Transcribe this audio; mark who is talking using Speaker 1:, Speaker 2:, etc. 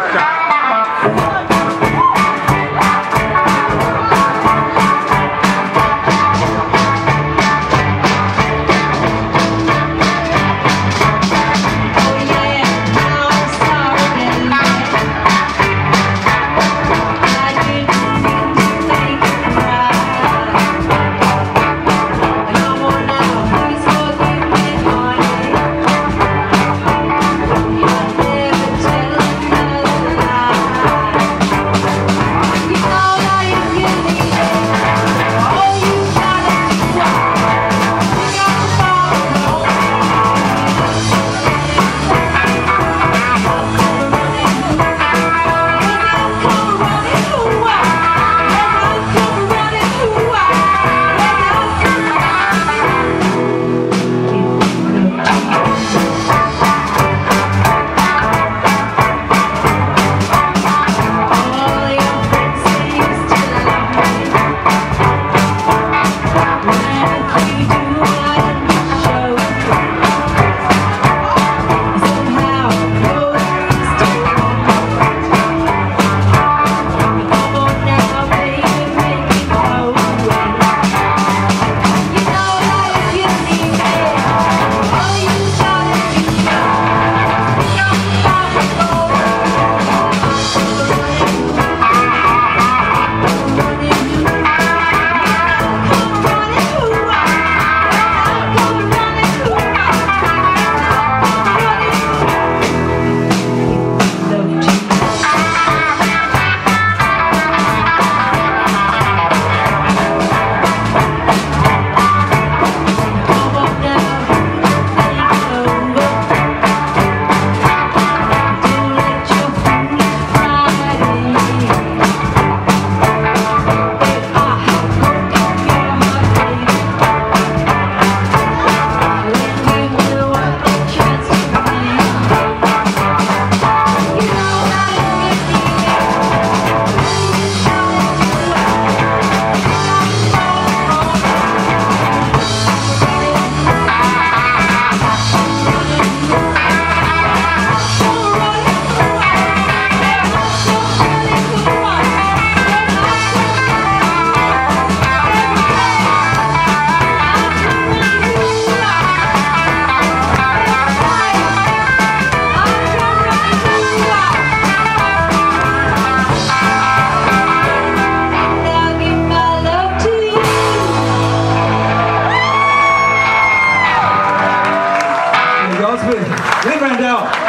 Speaker 1: Pizza.
Speaker 2: 감사해요.